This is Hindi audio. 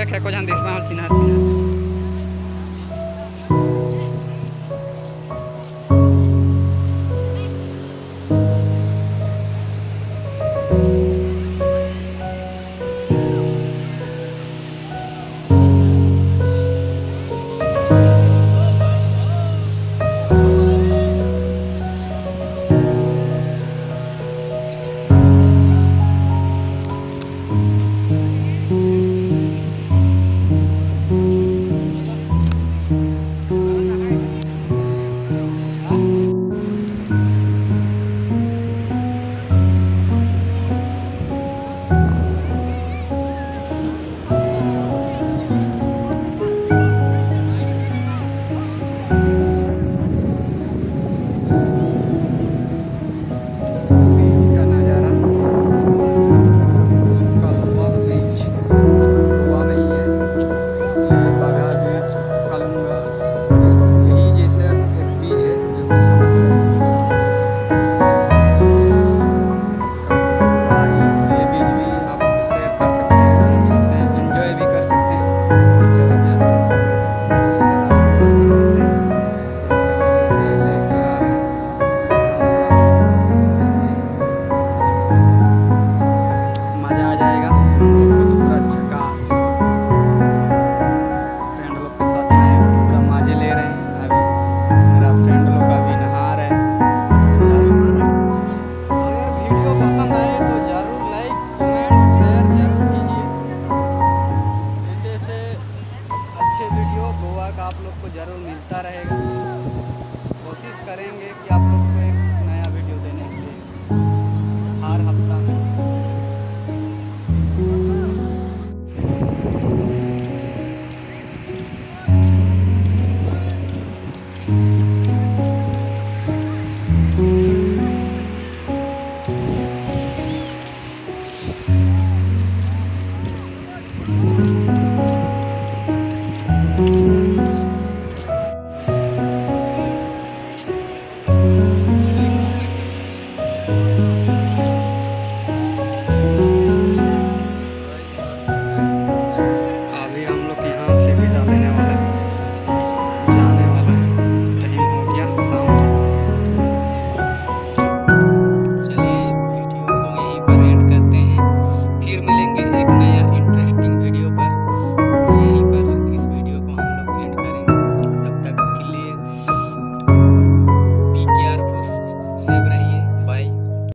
ᱵᱨᱮᱠ ᱦᱮᱠᱚ ᱡᱟᱦᱟᱸ ᱫᱤᱥᱢᱟ ᱦᱚᱸ ᱪᱤᱱᱦᱟᱹ ᱪᱤᱱᱦᱟᱹ जाएगा। कोशिश करेंगे कि आप लोग को एक नया वीडियो देने के लिए। हर हफ़्ता में।